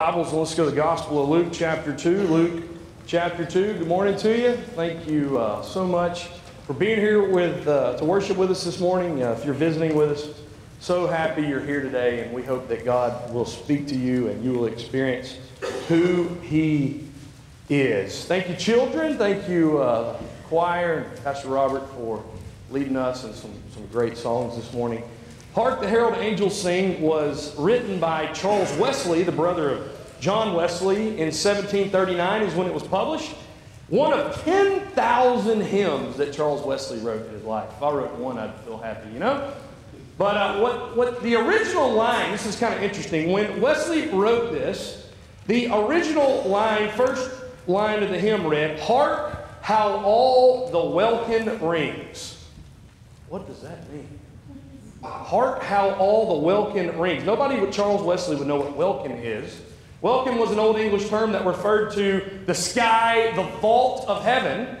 Bibles, let's go to the Gospel of Luke, chapter 2. Luke, chapter 2. Good morning to you. Thank you uh, so much for being here with uh, to worship with us this morning. Uh, if you're visiting with us, so happy you're here today, and we hope that God will speak to you and you will experience who He is. Thank you, children. Thank you, uh, choir and Pastor Robert, for leading us in some, some great songs this morning. Hark the Herald Angels Sing was written by Charles Wesley, the brother of John Wesley, in 1739 is when it was published. One of 10,000 hymns that Charles Wesley wrote in his life. If I wrote one, I'd feel happy, you know? But uh, what, what the original line, this is kind of interesting. When Wesley wrote this, the original line, first line of the hymn read, Hark how all the welkin rings. What does that mean? Hark how all the welkin rings. Nobody but Charles Wesley would know what welkin is. Welkin was an old English term that referred to the sky, the vault of heaven.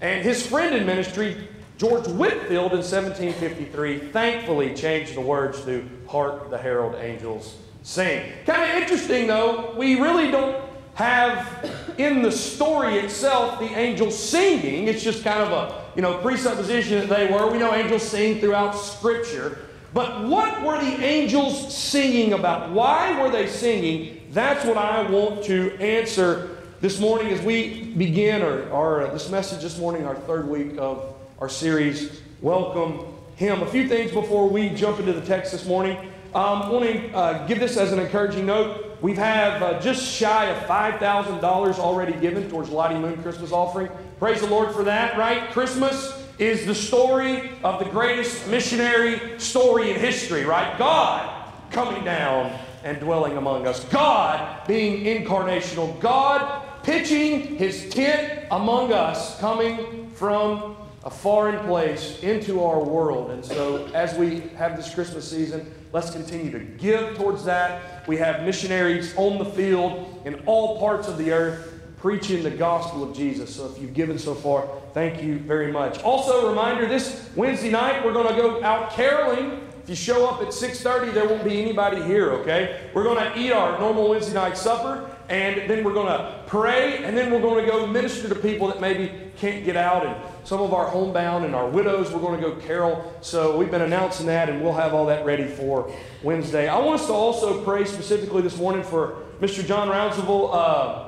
And his friend in ministry, George Whitefield, in 1753, thankfully changed the words to Hark the Herald Angels Sing. Kind of interesting, though, we really don't have in the story itself the angels singing. It's just kind of a you know presupposition that they were. We know angels sing throughout Scripture. But what were the angels singing about? Why were they singing? That's what I want to answer this morning as we begin our, our this message this morning, our third week of our series, Welcome Him. A few things before we jump into the text this morning. Um, I want to uh, give this as an encouraging note. We have uh, just shy of $5,000 already given towards Lottie Moon Christmas offering. Praise the Lord for that, right? Christmas is the story of the greatest missionary story in history, right? God coming down and dwelling among us. God being incarnational. God pitching his tent among us, coming from a foreign place into our world. And so, as we have this Christmas season, let's continue to give towards that. We have missionaries on the field in all parts of the earth preaching the gospel of Jesus. So, if you've given so far, thank you very much. Also, reminder this Wednesday night, we're going to go out caroling. If you show up at 6:30, there won't be anybody here, okay? We're going to eat our normal Wednesday night supper, and then we're going to pray, and then we're going to go minister to people that maybe can't get out, and some of our homebound and our widows, we're going to go carol. So we've been announcing that, and we'll have all that ready for Wednesday. I want us to also pray specifically this morning for Mr. John Rounseville. Uh,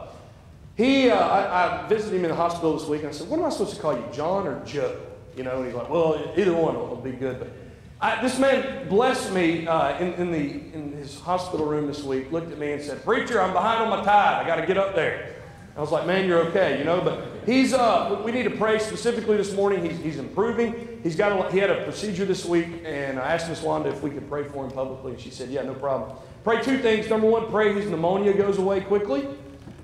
he, uh, I, I, visited him in the hospital this week, and I said, "What am I supposed to call you, John or Joe?" You know, and he's like, "Well, either one will be good." But I, this man blessed me uh, in, in, the, in his hospital room this week, looked at me and said, Preacher, I'm behind on my tithe. I got to get up there. I was like, Man, you're okay, you know, but he's, uh, we need to pray specifically this morning. He's, he's improving. He's got a, he had a procedure this week, and I asked Miss Wanda if we could pray for him publicly, and she said, Yeah, no problem. Pray two things. Number one, pray his pneumonia goes away quickly.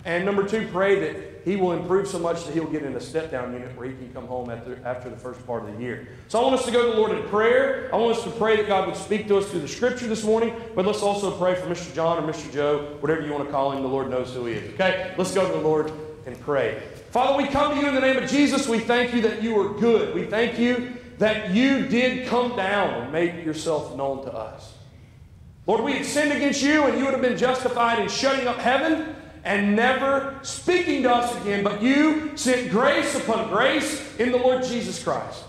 And number two, pray that he will improve so much that he'll get in a step down unit where he can come home after, after the first part of the year. So I want us to go to the Lord in prayer. I want us to pray that God would speak to us through the scripture this morning, but let's also pray for Mr. John or Mr. Joe, whatever you want to call him. The Lord knows who he is. Okay? Let's go to the Lord and pray. Father, we come to you in the name of Jesus. We thank you that you are good. We thank you that you did come down and make yourself known to us. Lord, we had sinned against you and you would have been justified in shutting up heaven and never speaking to us again, but you sent grace upon grace in the Lord Jesus Christ.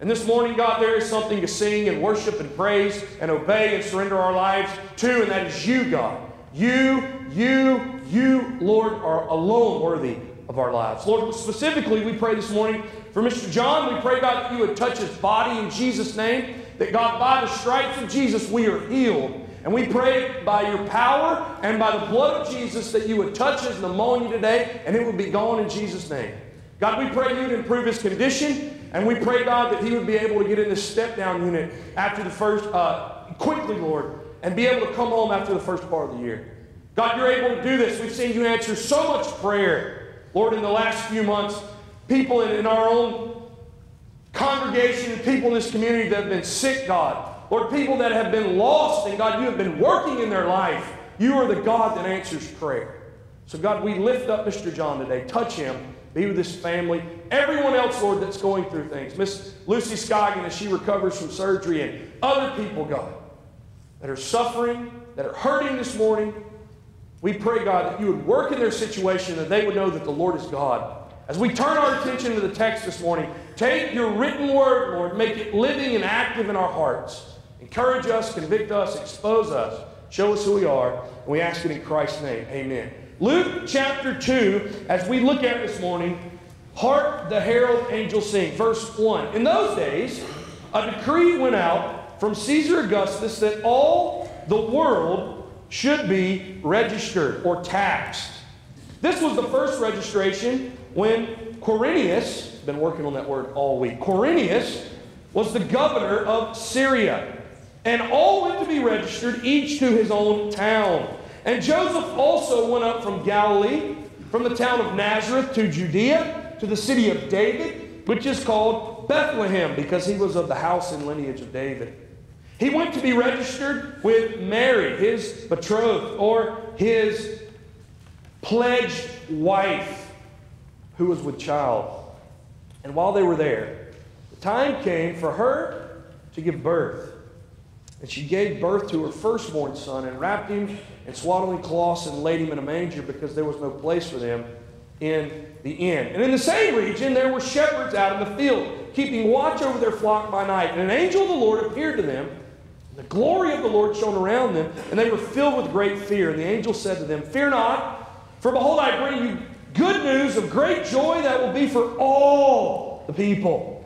And this morning, God, there is something to sing and worship and praise and obey and surrender our lives to, and that is you, God. You, you, you, Lord, are alone worthy of our lives. Lord, specifically, we pray this morning for Mr. John. We pray, God, that you would touch his body in Jesus' name, that God, by the stripes of Jesus, we are healed. And we pray by your power and by the blood of Jesus that you would touch his pneumonia today and it would be gone in Jesus' name. God, we pray you would improve his condition. And we pray, God, that he would be able to get in this step down unit after the first, uh, quickly, Lord, and be able to come home after the first part of the year. God, you're able to do this. We've seen you answer so much prayer, Lord, in the last few months. People in, in our own congregation, people in this community that have been sick, God. Lord, people that have been lost, and God, you have been working in their life. You are the God that answers prayer. So, God, we lift up Mr. John today. Touch him. Be with his family. Everyone else, Lord, that's going through things. Miss Lucy Scoggin, as she recovers from surgery, and other people, God, that are suffering, that are hurting this morning. We pray, God, that you would work in their situation, that they would know that the Lord is God. As we turn our attention to the text this morning, take your written word, Lord, make it living and active in our hearts. Encourage us, convict us, expose us, show us who we are, and we ask it in Christ's name. Amen. Luke chapter 2, as we look at this morning, Hark the herald angels sing. Verse 1. In those days, a decree went out from Caesar Augustus that all the world should be registered or taxed. This was the first registration when Quirinius, been working on that word all week, Quirinius was the governor of Syria. And all went to be registered, each to his own town. And Joseph also went up from Galilee, from the town of Nazareth to Judea, to the city of David, which is called Bethlehem, because he was of the house and lineage of David. He went to be registered with Mary, his betrothed, or his pledged wife, who was with child. And while they were there, the time came for her to give birth. And she gave birth to her firstborn son and wrapped him in swaddling cloths and laid him in a manger because there was no place for them in the inn. And in the same region, there were shepherds out in the field, keeping watch over their flock by night. And an angel of the Lord appeared to them. The glory of the Lord shone around them, and they were filled with great fear. And the angel said to them, Fear not, for behold, I bring you good news of great joy that will be for all the people.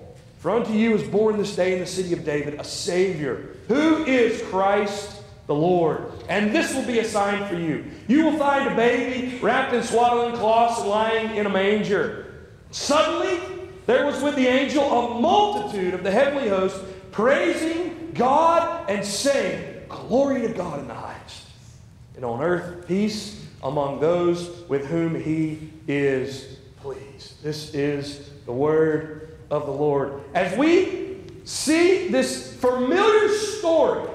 For unto you is born this day in the city of David a Savior, who is Christ the Lord. And this will be a sign for you. You will find a baby wrapped in swaddling cloths lying in a manger. Suddenly, there was with the angel a multitude of the heavenly host praising God and saying, Glory to God in the highest. And on earth, peace among those with whom he is pleased. This is the word of the Lord. As we see this familiar story,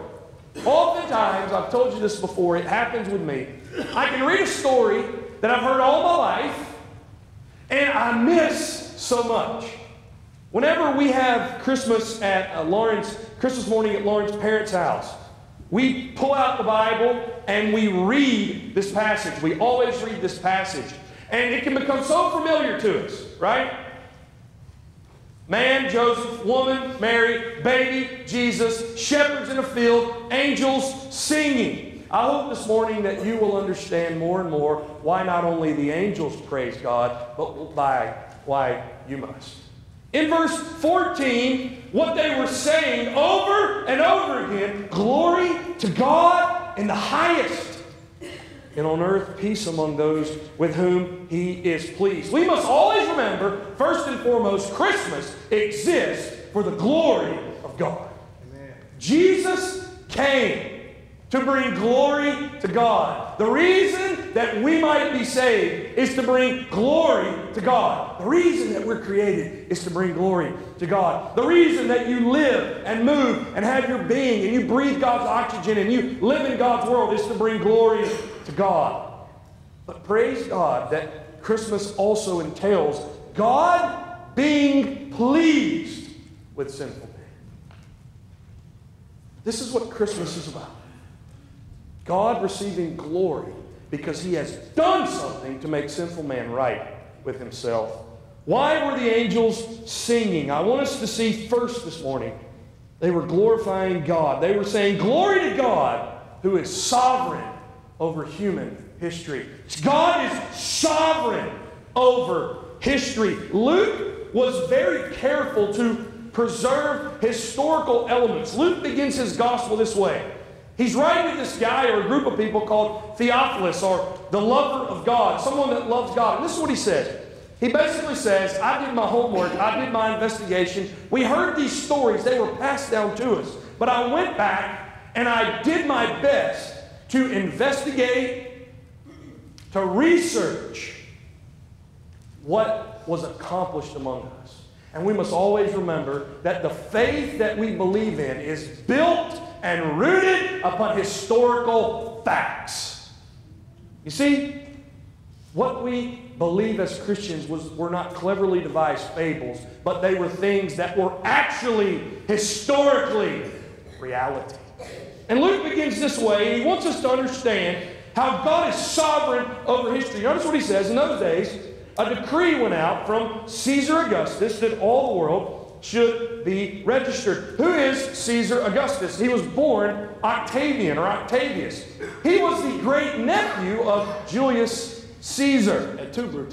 oftentimes, I've told you this before, it happens with me. I can read a story that I've heard all my life, and I miss so much. Whenever we have Christmas at uh, Lauren's, Christmas morning at Lauren's parents' house, we pull out the Bible and we read this passage. We always read this passage. And it can become so familiar to us, right? Man, Joseph, woman, Mary, baby, Jesus, shepherds in a field, angels singing. I hope this morning that you will understand more and more why not only the angels praise God, but why, why you must. In verse 14, what they were saying over and over again glory to God in the highest and on earth peace among those with whom he is pleased. We must always remember, first and foremost, Christmas exists for the glory of God. Amen. Jesus came to bring glory to God. The reason that we might be saved is to bring glory to God. The reason that we're created is to bring glory to God. The reason that you live and move and have your being and you breathe God's oxygen and you live in God's world is to bring glory to God. But praise God that Christmas also entails God being pleased with sinful man. This is what Christmas is about. God receiving glory because he has done something to make sinful man right with himself. Why were the angels singing? I want us to see first this morning. They were glorifying God. They were saying, Glory to God who is sovereign over human history. God is sovereign over history. Luke was very careful to preserve historical elements. Luke begins his gospel this way He's writing to this guy or a group of people called Theophilus or the lover of God, someone that loves God. And this is what he says. He basically says, I did my homework, I did my investigation. We heard these stories, they were passed down to us. But I went back and I did my best to investigate, to research what was accomplished among us. And we must always remember that the faith that we believe in is built and rooted upon historical facts. You see, what we believe as Christians was, were not cleverly devised fables, but they were things that were actually historically reality. And Luke begins this way, and he wants us to understand how God is sovereign over history. Notice what he says. In those days, a decree went out from Caesar Augustus that all the world should be registered. Who is Caesar Augustus? He was born Octavian or Octavius. He was the great nephew of Julius Caesar at two.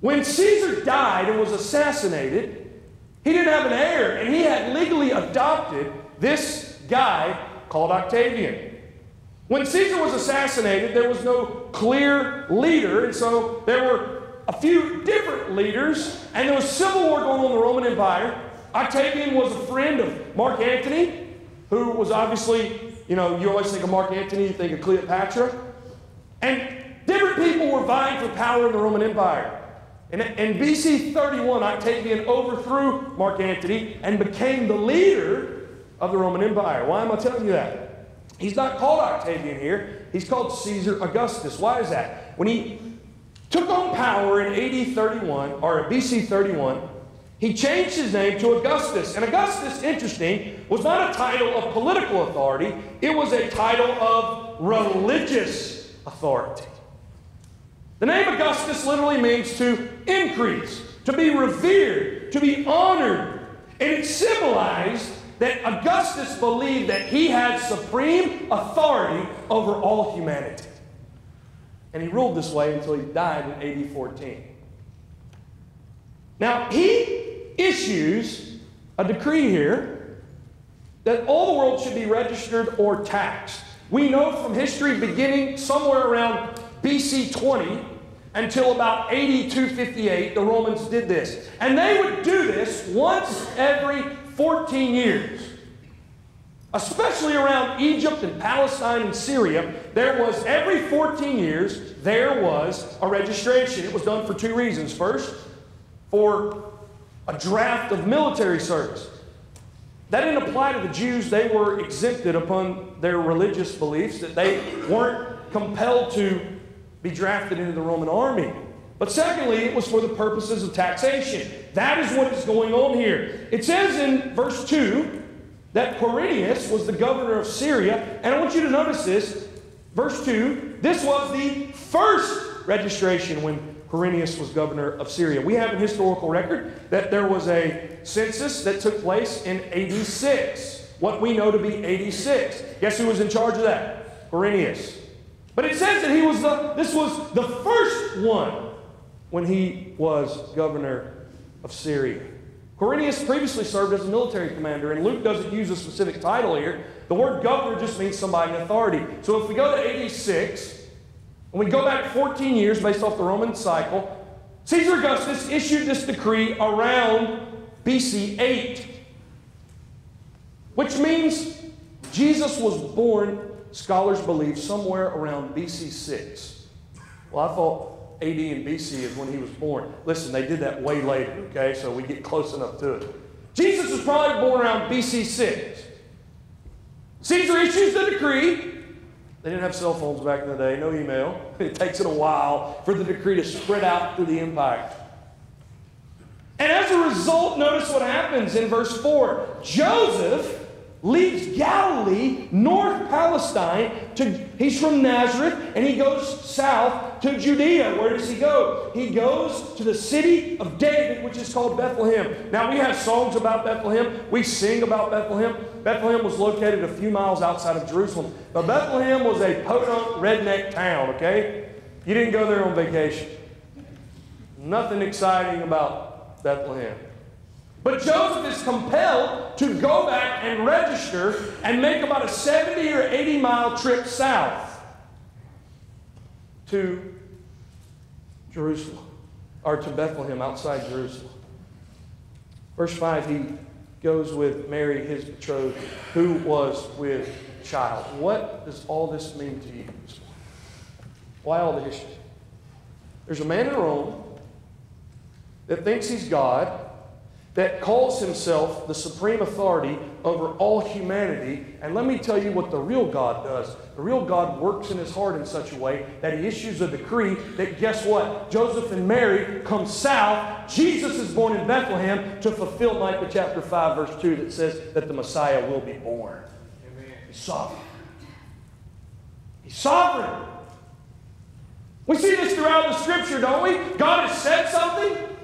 When Caesar died and was assassinated, he didn't have an heir, and he had legally adopted this guy called Octavian. When Caesar was assassinated, there was no clear leader, and so there were a few different leaders, and there was civil war going on in the Roman Empire. Octavian was a friend of Mark Antony, who was obviously, you know, you always think of Mark Antony, you think of Cleopatra. And different people were vying for power in the Roman Empire. In, in BC 31, Octavian overthrew Mark Antony and became the leader of the Roman Empire. Why am I telling you that? He's not called Octavian here, he's called Caesar Augustus. Why is that? When he took on power in AD 31, or BC 31, he changed his name to Augustus. And Augustus, interesting, was not a title of political authority, it was a title of religious authority. The name Augustus literally means to increase, to be revered, to be honored. And it symbolized that Augustus believed that he had supreme authority over all humanity. And he ruled this way until he died in AD 14. Now, he issues a decree here that all the world should be registered or taxed. We know from history, beginning somewhere around BC 20 until about 8258, the Romans did this. And they would do this once every 14 years. Especially around Egypt and Palestine and Syria, there was every 14 years, there was a registration. It was done for two reasons. First, for a draft of military service. That didn't apply to the Jews. They were exempted upon their religious beliefs, that they weren't compelled to be drafted into the Roman army. But secondly, it was for the purposes of taxation. That is what is going on here. It says in verse 2 that Quirinius was the governor of Syria. And I want you to notice this. Verse 2 this was the first registration when Quirinius was governor of Syria. We have a historical record that there was a census that took place in 86, what we know to be 86. Guess who was in charge of that? Quirinius. But it says that he was the, this was the first one when he was governor of Syria. Quirinius previously served as a military commander, and Luke doesn't use a specific title here. The word governor just means somebody in authority. So if we go to 86, and we go back 14 years based off the Roman cycle, Caesar Augustus issued this decree around BC 8, which means Jesus was born scholars believe somewhere around BC 6. Well, I thought AD and BC is when he was born. Listen, they did that way later, okay? So we get close enough to it. Jesus was probably born around BC 6. Caesar issues the decree. They didn't have cell phones back in the day, no email. It takes it a while for the decree to spread out through the empire. And as a result, notice what happens in verse 4. Joseph leaves Galilee, North Palestine, to, he's from Nazareth, and he goes south to Judea. Where does he go? He goes to the city of David, which is called Bethlehem. Now, we have songs about Bethlehem. We sing about Bethlehem. Bethlehem was located a few miles outside of Jerusalem. But Bethlehem was a podunk redneck town, okay? You didn't go there on vacation. Nothing exciting about Bethlehem. But Joseph is compelled to go back and register and make about a 70 or 80 mile trip south to Jerusalem, or to Bethlehem outside Jerusalem. Verse 5, he goes with Mary, his betrothed, who was with child. What does all this mean to you? Why all the history? There's a man in Rome that thinks he's God that calls himself the supreme authority over all humanity. And let me tell you what the real God does. The real God works in his heart in such a way that he issues a decree that guess what? Joseph and Mary come south. Jesus is born in Bethlehem to fulfill Micah chapter 5, verse 2 that says that the Messiah will be born. Amen. He's sovereign. He's sovereign. We see this throughout the scripture, don't we? God has said something.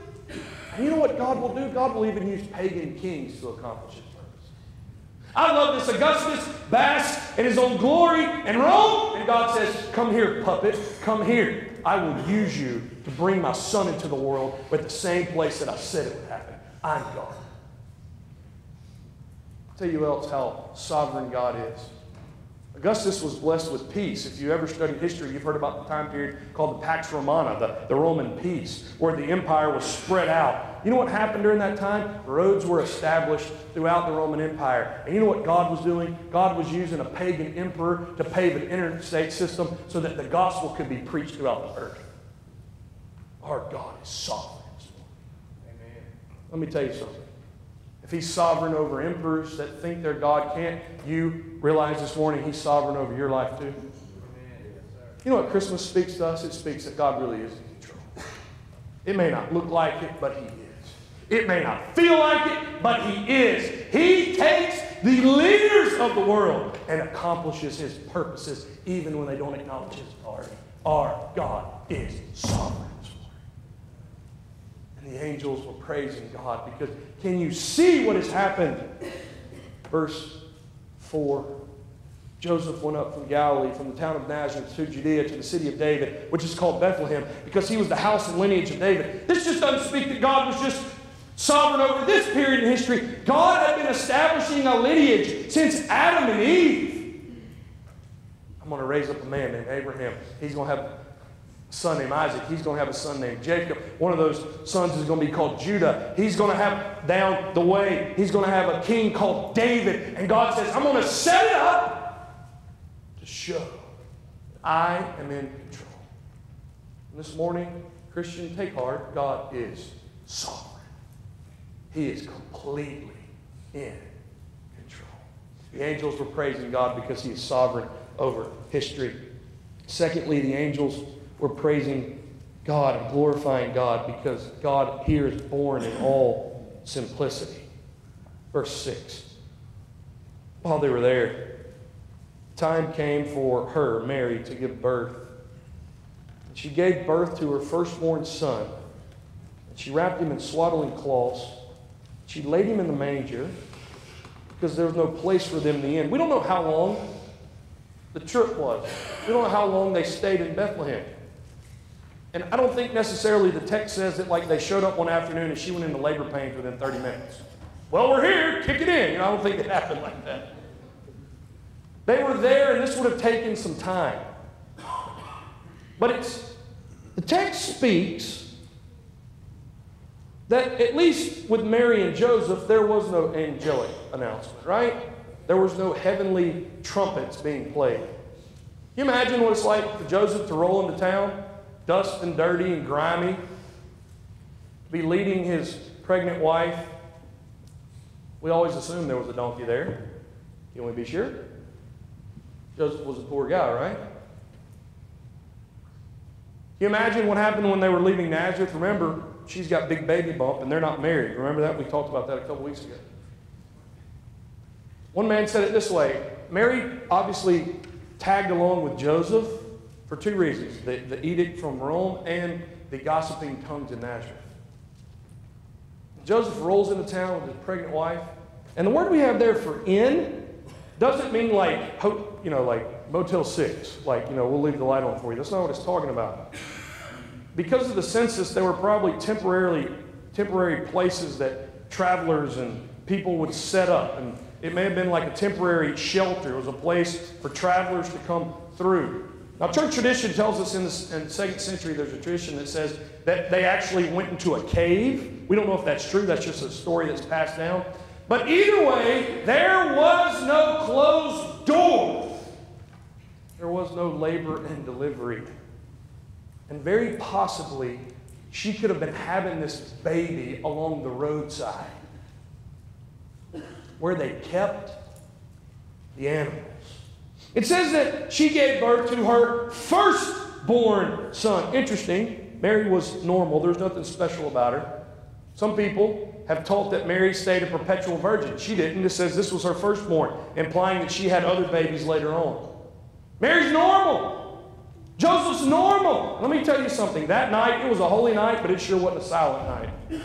And you know what God will do? God will even use pagan kings to accomplish his purpose. I love this. Augustus basks in his own glory in Rome, and God says, Come here, puppet, come here. I will use you to bring my son into the world with the same place that I said it would happen. I'm God. I'll tell you else how sovereign God is. Augustus was blessed with peace. If you ever studied history, you've heard about the time period called the Pax Romana, the, the Roman peace, where the empire was spread out. You know what happened during that time? Roads were established throughout the Roman Empire. And you know what God was doing? God was using a pagan emperor to pave an interstate system so that the gospel could be preached throughout the earth. Our God is sovereign. Amen. Let me tell you something. He's sovereign over emperors that think their God can't, you realize this morning he's sovereign over your life too. You know what Christmas speaks to us? It speaks that God really is in control. It may not look like it, but he is. It may not feel like it, but he is. He takes the leaders of the world and accomplishes his purposes even when they don't acknowledge his authority. Our God is sovereign. And the angels were praising God because can you see what has happened? Verse 4 Joseph went up from Galilee, from the town of Nazareth to Judea to the city of David, which is called Bethlehem, because he was the house and lineage of David. This just doesn't speak that God was just sovereign over this period in history. God had been establishing a lineage since Adam and Eve. I'm going to raise up a man named Abraham. He's going to have son named Isaac. He's going to have a son named Jacob. One of those sons is going to be called Judah. He's going to have down the way, he's going to have a king called David. And God says, I'm going to set it up to show I am in control. And this morning, Christian, take heart. God is sovereign. He is completely in control. The angels were praising God because he is sovereign over history. Secondly, the angels we're praising God and glorifying God because God here is born in all simplicity. Verse 6. While they were there, time came for her, Mary, to give birth. She gave birth to her firstborn son. She wrapped him in swaddling cloths. She laid him in the manger because there was no place for them in the inn. We don't know how long the trip was. We don't know how long they stayed in Bethlehem. And I don't think necessarily the text says that like they showed up one afternoon and she went into labor pains within 30 minutes. Well, we're here, kick it in. You know, I don't think it happened like that. They were there, and this would have taken some time. But it's the text speaks that at least with Mary and Joseph, there was no angelic announcement, right? There was no heavenly trumpets being played. Can you imagine what it's like for Joseph to roll into town? Dust and dirty and grimy, be leading his pregnant wife. We always assumed there was a donkey there. Can we be sure? Joseph was a poor guy, right? Can you imagine what happened when they were leaving Nazareth? Remember, she's got big baby bump and they're not married. Remember that? We talked about that a couple weeks ago. One man said it this way Mary obviously tagged along with Joseph for two reasons the, the edict from Rome and the gossiping tongues in Nazareth. Joseph rolls into town with his pregnant wife, and the word we have there for in doesn't mean like, you know, like Motel 6, like, you know, we'll leave the light on for you. That's not what it's talking about. Because of the census, there were probably temporarily, temporary places that travelers and people would set up. And it may have been like a temporary shelter. It was a place for travelers to come through. Now, church tradition tells us in the, in the second century there's a tradition that says that they actually went into a cave. We don't know if that's true, that's just a story that's passed down. But either way, there was no closed door, there was no labor and delivery. And very possibly, she could have been having this baby along the roadside where they kept the animals. It says that she gave birth to her firstborn son. Interesting. Mary was normal, there's nothing special about her. Some people have taught that Mary stayed a perpetual virgin. She didn't. It says this was her firstborn, implying that she had other babies later on. Mary's normal. Joseph's normal. Let me tell you something. That night, it was a holy night, but it sure wasn't a silent night.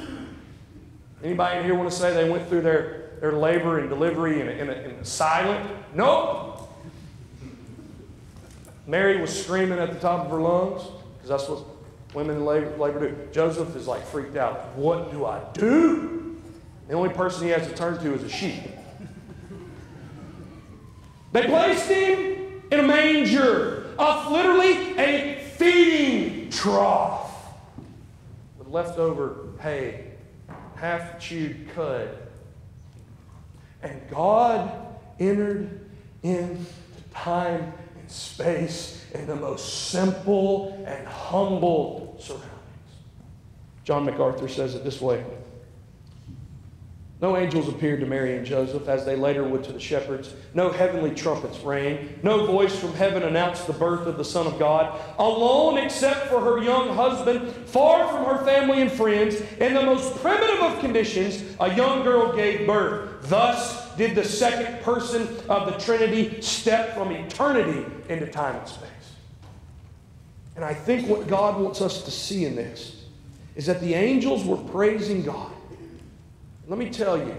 Anybody in here want to say they went through their, their labor and delivery in a, in, a, in a silent? Nope. Mary was screaming at the top of her lungs, because that's what women in labor, labor do. Joseph is like freaked out. What do I do? The only person he has to turn to is a sheep. They placed him in a manger, of literally a feeding trough with leftover hay, half chewed cud. And God entered into time space in the most simple and humble surroundings. John MacArthur says it this way no angels appeared to Mary and Joseph as they later would to the shepherds. No heavenly trumpets rang. No voice from heaven announced the birth of the Son of God. Alone, except for her young husband, far from her family and friends, in the most primitive of conditions, a young girl gave birth. Thus did the second person of the Trinity step from eternity into time and space. And I think what God wants us to see in this is that the angels were praising God let me tell you,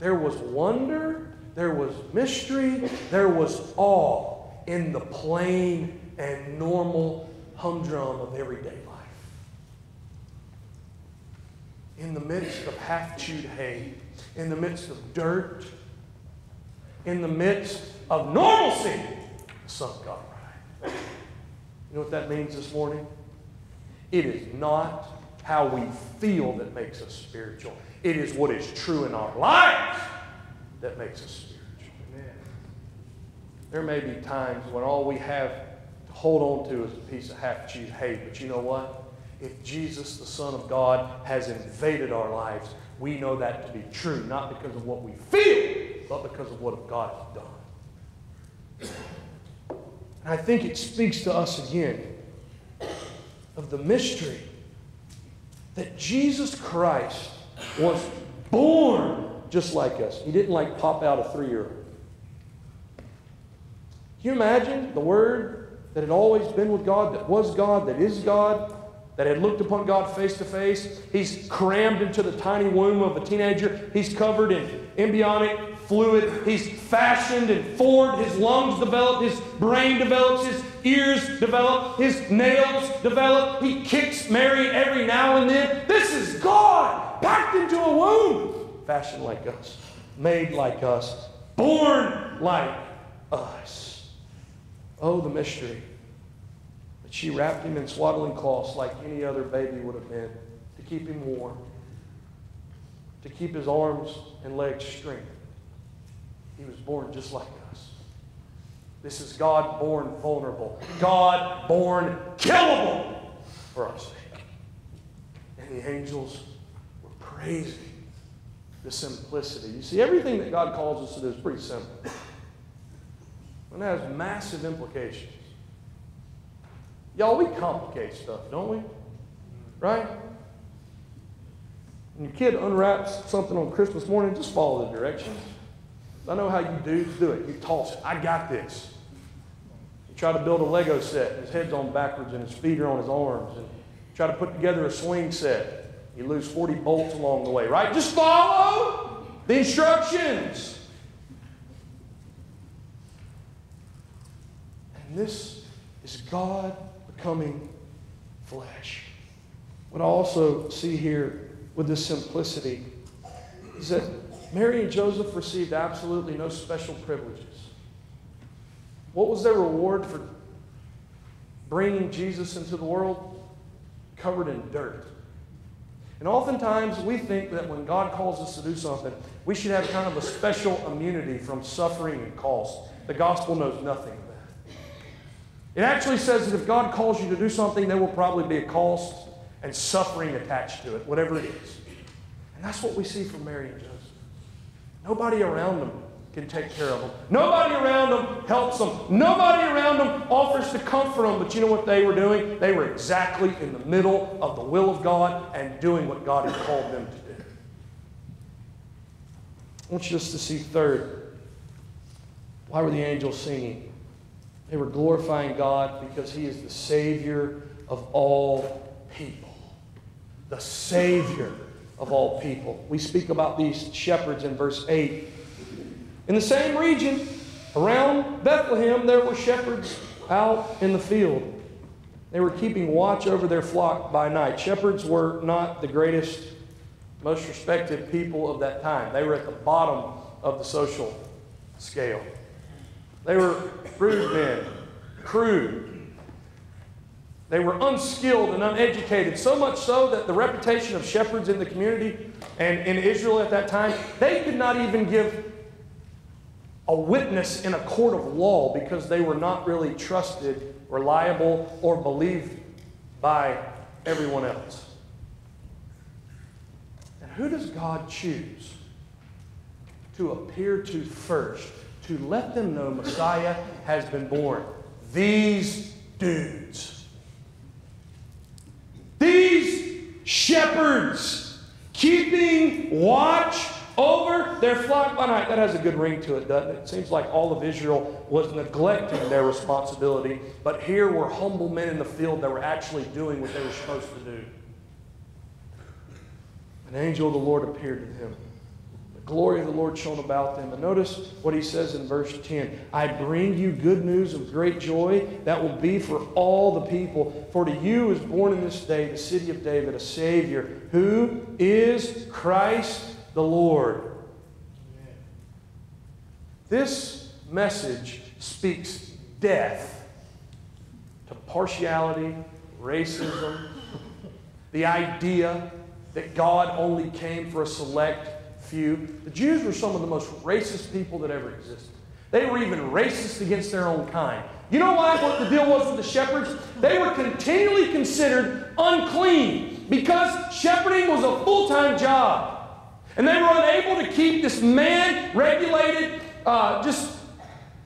there was wonder, there was mystery, there was awe in the plain and normal humdrum of everyday life. In the midst of half chewed hay, in the midst of dirt, in the midst of normalcy, the sun got right. You know what that means this morning? It is not how we feel that makes us spiritual. It is what is true in our lives that makes us spiritual. Amen. There may be times when all we have to hold on to is a piece of half chewed hay, but you know what? If Jesus, the Son of God, has invaded our lives, we know that to be true, not because of what we feel, but because of what God has done. And I think it speaks to us again of the mystery that Jesus Christ was born just like us. He didn't like pop out a three year old. Can you imagine the Word that had always been with God, that was God, that is God, that had looked upon God face to face? He's crammed into the tiny womb of a teenager. He's covered in embryonic fluid. He's fashioned and formed. His lungs develop. His brain develops. His ears develop. His nails develop. He kicks Mary every now and then. This is God packed into a womb, fashioned like us, made like us, born like us. Oh, the mystery. She wrapped him in swaddling cloths like any other baby would have been to keep him warm, to keep his arms and legs strength. He was born just like us. This is God born vulnerable, God born killable for our sake. And the angels were praising the simplicity. You see, everything that God calls us to do is pretty simple. And that has massive implications. Y'all, we complicate stuff, don't we? Right? When your kid unwraps something on Christmas morning, just follow the directions. I know how you do, do it. You toss it. I got this. You try to build a Lego set, and his head's on backwards and his feet are on his arms, and try to put together a swing set. You lose 40 bolts along the way, right? Just follow the instructions. And this is God becoming flesh. What I also see here with this simplicity is that Mary and Joseph received absolutely no special privileges. What was their reward for bringing Jesus into the world? Covered in dirt. And oftentimes we think that when God calls us to do something, we should have kind of a special immunity from suffering and cost. The gospel knows nothing. It actually says that if God calls you to do something, there will probably be a cost and suffering attached to it, whatever it is. And that's what we see from Mary and Joseph. Nobody around them can take care of them. Nobody around them helps them. Nobody around them offers to comfort them. But you know what they were doing? They were exactly in the middle of the will of God and doing what God had called them to do. I want you just to see third. Why were the angels singing? They were glorifying God because He is the Savior of all people. The Savior of all people. We speak about these shepherds in verse 8. In the same region, around Bethlehem, there were shepherds out in the field. They were keeping watch over their flock by night. Shepherds were not the greatest, most respected people of that time. They were at the bottom of the social scale. They were rude men, crude. They were unskilled and uneducated, so much so that the reputation of shepherds in the community and in Israel at that time, they could not even give a witness in a court of law because they were not really trusted, reliable, or believed by everyone else. And who does God choose to appear to first, to let them know Messiah has been born? These dudes. These shepherds keeping watch over their flock by night. That has a good ring to it, doesn't it? It seems like all of Israel was neglecting their responsibility, but here were humble men in the field that were actually doing what they were supposed to do. An angel of the Lord appeared to them. Glory of the Lord shone about them. And notice what he says in verse 10 I bring you good news of great joy that will be for all the people. For to you is born in this day the city of David a Savior, who is Christ the Lord. This message speaks death to partiality, racism, the idea that God only came for a select few. The Jews were some of the most racist people that ever existed. They were even racist against their own kind. You know why? What the deal was with the shepherds? They were continually considered unclean because shepherding was a full time job. And they were unable to keep this man regulated, uh, just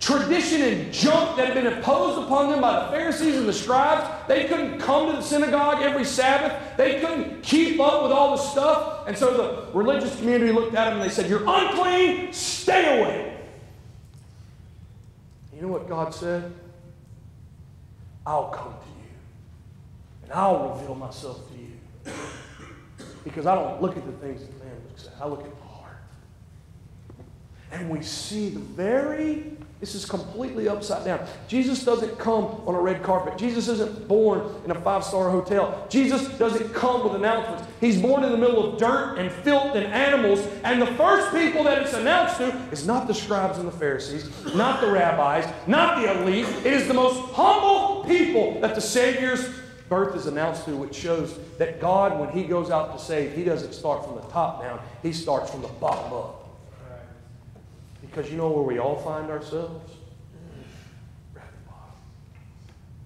tradition and junk that had been imposed upon them by the Pharisees and the scribes. They couldn't come to the synagogue every Sabbath. They couldn't keep up with all the stuff. And so the religious community looked at them and they said, You're unclean, stay away. You know what God said? I'll come to you and I'll reveal myself to you. Because I don't look at the things that man looks at, I look at the heart. And we see the very, this is completely upside down. Jesus doesn't come on a red carpet. Jesus isn't born in a five star hotel. Jesus doesn't come with announcements. He's born in the middle of dirt and filth and animals. And the first people that it's announced to is not the scribes and the Pharisees, not the rabbis, not the elite. It is the most humble people that the Savior's birth is announced to, which shows that God, when He goes out to save, He doesn't start from the top down, He starts from the bottom up. Because you know where we all find ourselves? Right at the bottom.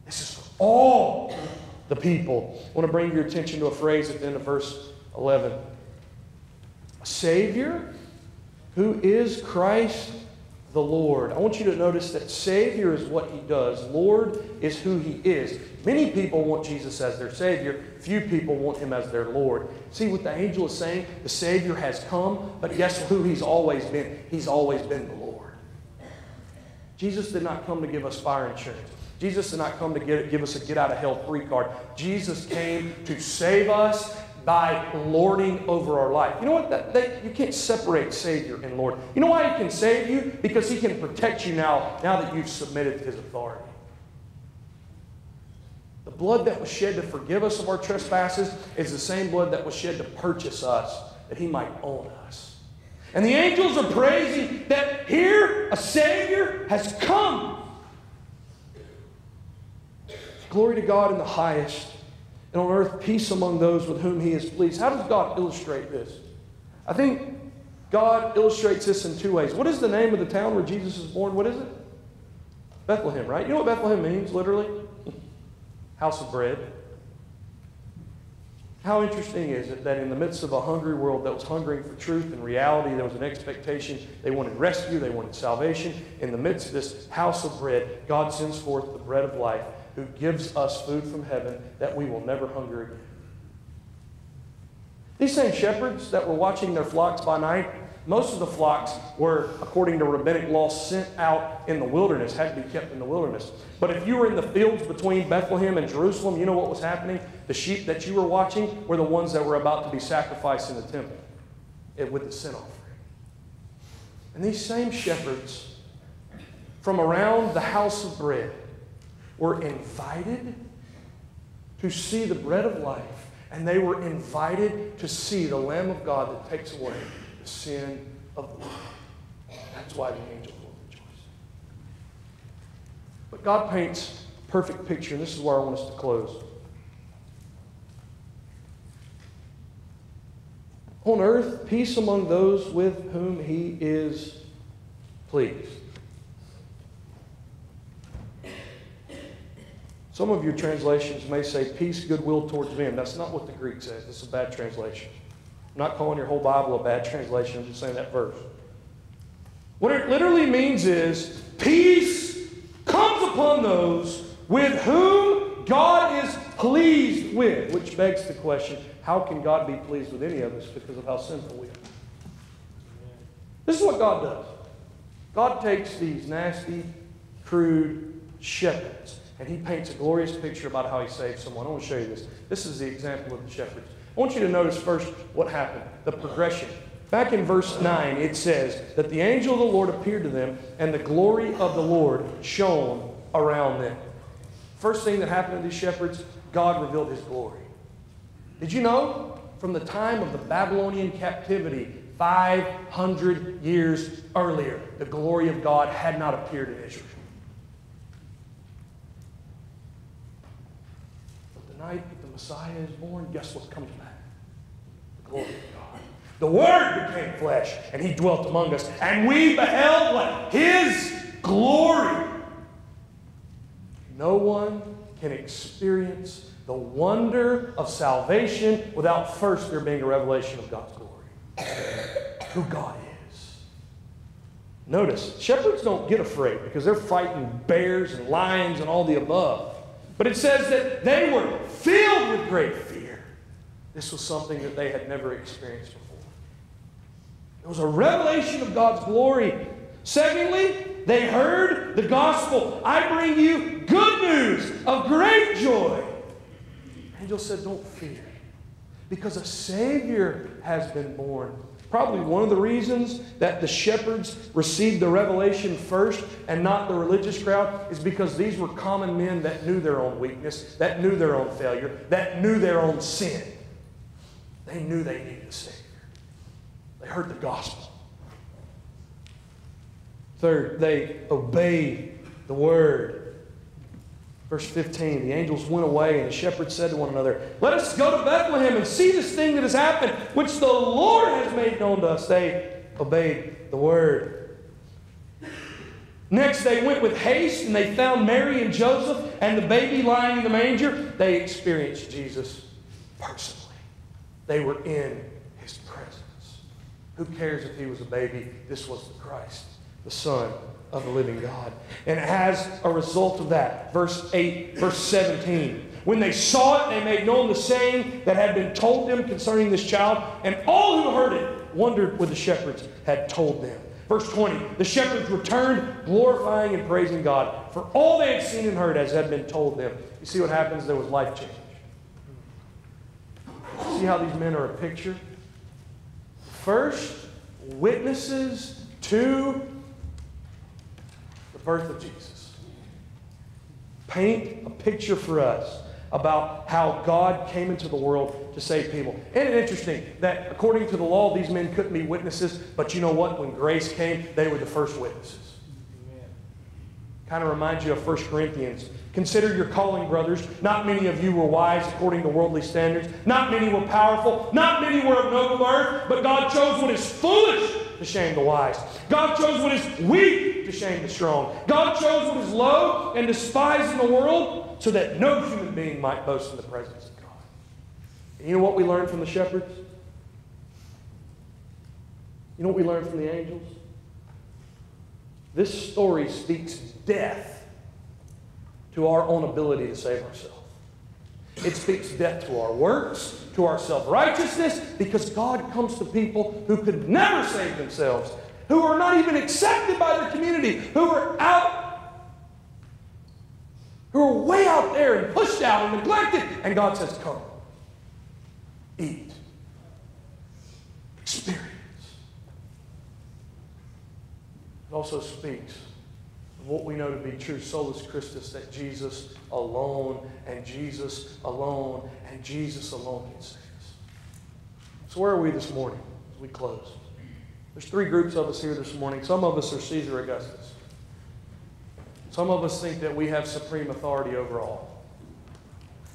This is for all the people. I want to bring your attention to a phrase at the end of verse 11. A Savior who is Christ the Lord. I want you to notice that Savior is what He does, Lord is who He is. Many people want Jesus as their Savior, few people want Him as their Lord. See what the angel is saying? The Savior has come, but guess who He's always been? He's always been the Lord. Jesus did not come to give us fire insurance. Jesus did not come to get, give us a get out of hell free card. Jesus came to save us by lording over our life. You know what? That, that, you can't separate Savior and Lord. You know why He can save you? Because He can protect you now, now that you've submitted to His authority. The blood that was shed to forgive us of our trespasses is the same blood that was shed to purchase us, that He might own us. And the angels are praising that here a Savior has come. Glory to God in the highest and on earth peace among those with whom he is pleased. How does God illustrate this? I think God illustrates this in two ways. What is the name of the town where Jesus is born? What is it? Bethlehem, right? You know what Bethlehem means, literally? House of bread. How interesting is it that in the midst of a hungry world that was hungering for truth and reality, there was an expectation. They wanted rescue, they wanted salvation. In the midst of this house of bread, God sends forth the bread of life who gives us food from heaven that we will never hunger again. These same shepherds that were watching their flocks by night, Most of the flocks were, according to rabbinic law, sent out in the wilderness, had to be kept in the wilderness. But if you were in the fields between Bethlehem and Jerusalem, you know what was happening? The sheep that you were watching were the ones that were about to be sacrificed in the temple eh, with the sin offering. And these same shepherds from around the house of bread were invited to see the bread of life, and they were invited to see the Lamb of God that takes away the sin of the world. That's why the angels will rejoice. But God paints a perfect picture, and this is where I want us to close. On earth, peace among those with whom he is pleased. Some of your translations may say peace, goodwill towards men. That's not what the Greek says. It's a bad translation. I'm not calling your whole Bible a bad translation. I'm just saying that verse. What it literally means is peace comes upon those with whom God is pleased with, which begs the question how can God be pleased with any of us because of how sinful we are? This is what God does God takes these nasty, crude shepherds and he paints a glorious picture about how he saved someone. I want to show you this. This is the example of the shepherds. I want you to notice first what happened, the progression. Back in verse 9, it says that the angel of the Lord appeared to them, and the glory of the Lord shone around them. First thing that happened to these shepherds, God revealed his glory. Did you know? From the time of the Babylonian captivity, 500 years earlier, the glory of God had not appeared in Israel. But the night that the Messiah is born, guess what comes back? The glory of God. The Word became flesh, and He dwelt among us, and we beheld what? His glory. No one can experience the wonder of salvation without first there being a revelation of God's glory, who God is. Notice, shepherds don't get afraid because they're fighting bears and lions and all the above. But it says that they were filled with great fear. This was something that they had never experienced before. It was a revelation of God's glory. Secondly, they heard the gospel. I bring you good news of great joy angel said, Don't fear, because a Savior has been born. Probably one of the reasons that the shepherds received the revelation first and not the religious crowd is because these were common men that knew their own weakness, that knew their own failure, that knew their own sin. They knew they needed a Savior. They heard the gospel. Third, they obeyed the word. Verse 15 The angels went away, and the shepherds said to one another, Let us go to Bethlehem and see this thing that has happened, which the Lord has made known to us. They obeyed the word. Next, they went with haste, and they found Mary and Joseph and the baby lying in the manger. They experienced Jesus personally, they were in his presence. Who cares if he was a baby? This was the Christ, the Son of the living God. And as a result of that, verse 8, verse 17, when they saw it, they made known the saying that had been told them concerning this child, and all who heard it wondered what the shepherds had told them. Verse 20, the shepherds returned, glorifying and praising God for all they had seen and heard as had been told them. You see what happens? There was life change. See how these men are a picture? First, witnesses to birth of Jesus. Paint a picture for us about how God came into the world to save people. Isn't it interesting that according to the law, these men couldn't be witnesses, but you know what? When grace came, they were the first witnesses. Kind of reminds you of 1 Corinthians. Consider your calling, brothers. Not many of you were wise according to worldly standards. Not many were powerful. Not many were of noble birth. But God chose what is foolish to shame the wise. God chose what is weak to shame the strong. God chose what is low and despised in the world so that no human being might boast in the presence of God. And you know what we learned from the shepherds? You know what we learned from the angels? This story speaks death to our own ability to save ourselves. It speaks death to our works, to our self righteousness, because God comes to people who could never save themselves, who are not even accepted by their community, who are out, who are way out there and pushed out and neglected. And God says, Come, eat, experience. It also speaks of what we know to be true, solus Christus, that Jesus alone and Jesus alone and Jesus alone can save us. So, where are we this morning as we close? There's three groups of us here this morning. Some of us are Caesar Augustus. Some of us think that we have supreme authority over all.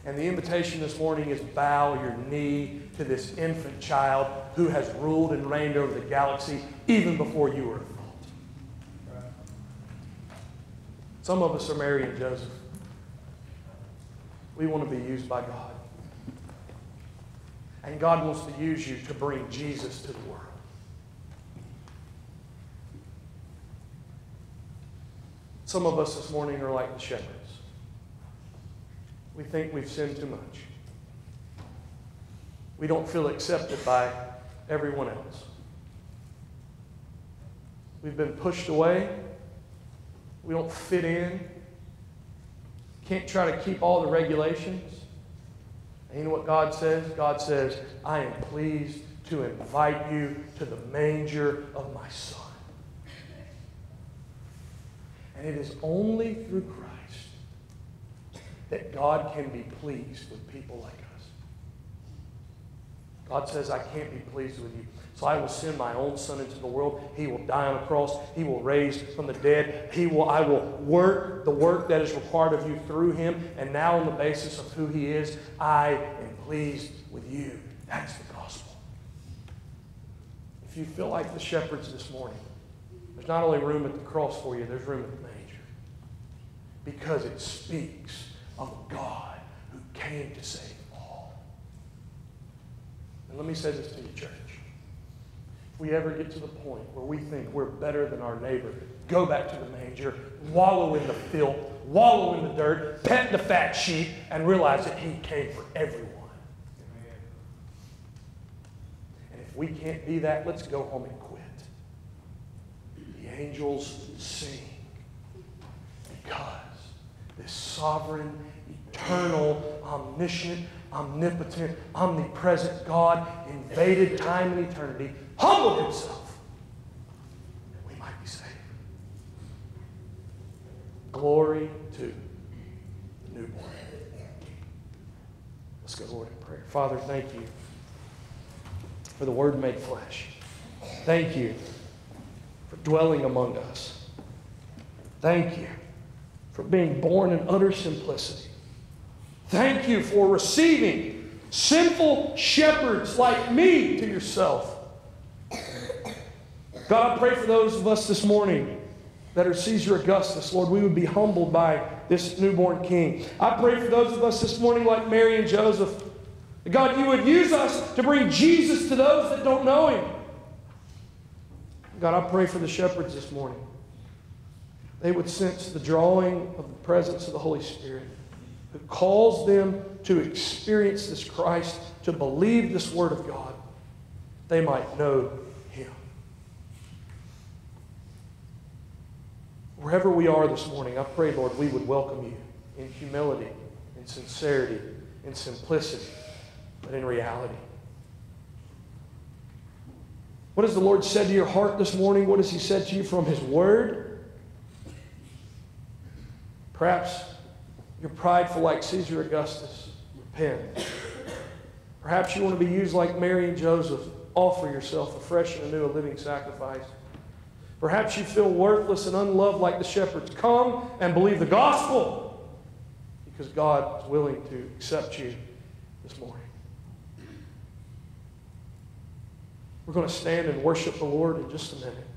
And the invitation this morning is bow your knee to this infant child who has ruled and reigned over the galaxy even before you were Some of us are Mary and Joseph. We want to be used by God. And God wants to use you to bring Jesus to the world. Some of us this morning are like the shepherds. We think we've sinned too much. We don't feel accepted by everyone else. We've been pushed away we don't fit in. Can't try to keep all the regulations. And you know what God says? God says, I am pleased to invite you to the manger of my Son. And it is only through Christ that God can be pleased with people like us. God says, I can't be pleased with you so I will send my own son into the world. He will die on a cross. He will raise from the dead. He will, I will work the work that is required of you through him. And now, on the basis of who he is, I am pleased with you. That's the gospel. If you feel like the shepherds this morning, there's not only room at the cross for you, there's room at the. Because it speaks of God who came to save all. And let me say this to you, church If we ever get to the point where we think we're better than our neighbor, go back to the manger, wallow in the filth, wallow in the dirt, pet the fat sheep, and realize that He came for everyone. And if we can't be that, let's go home and quit. The angels sing because this sovereign, eternal, omniscient, omnipotent, omnipresent God invaded time and eternity humbled himself that we might be saved. Glory to the newborn. Let's go, Lord, in prayer. Father, thank you for the Word made flesh. Thank you for dwelling among us. Thank you for being born in utter simplicity. Thank you for receiving sinful shepherds like me to yourself God, I pray for those of us this morning that are Caesar Augustus, Lord, we would be humbled by this newborn king. I pray for those of us this morning like Mary and Joseph. God, you would use us to bring Jesus to those that don't know him. God, I pray for the shepherds this morning. They would sense the drawing of the presence of the Holy Spirit who calls them to experience this Christ, to believe this Word of God. They might know Him. Wherever we are this morning, I pray, Lord, we would welcome you in humility, in sincerity, in simplicity, but in reality. What has the Lord said to your heart this morning? What has He said to you from His Word? Perhaps you're prideful like Caesar Augustus. Repent. Perhaps you want to be used like Mary and Joseph. Offer yourself afresh and anew a living sacrifice. Perhaps you feel worthless and unloved like the shepherds. Come and believe the gospel because God is willing to accept you this morning. We're going to stand and worship the Lord in just a minute.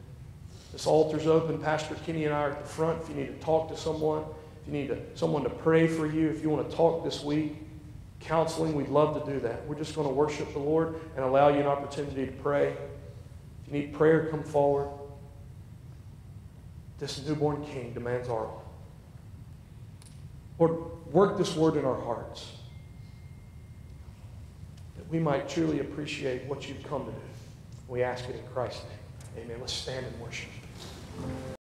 This altar's open. Pastor Kenny and I are at the front. If you need to talk to someone, if you need to, someone to pray for you, if you want to talk this week, counseling, we'd love to do that. We're just going to worship the Lord and allow you an opportunity to pray. If you need prayer, come forward. This newborn king demands our all. Lord, work this word in our hearts. That we might truly appreciate what you've come to do. We ask it in Christ's name. Amen. Let's stand and worship.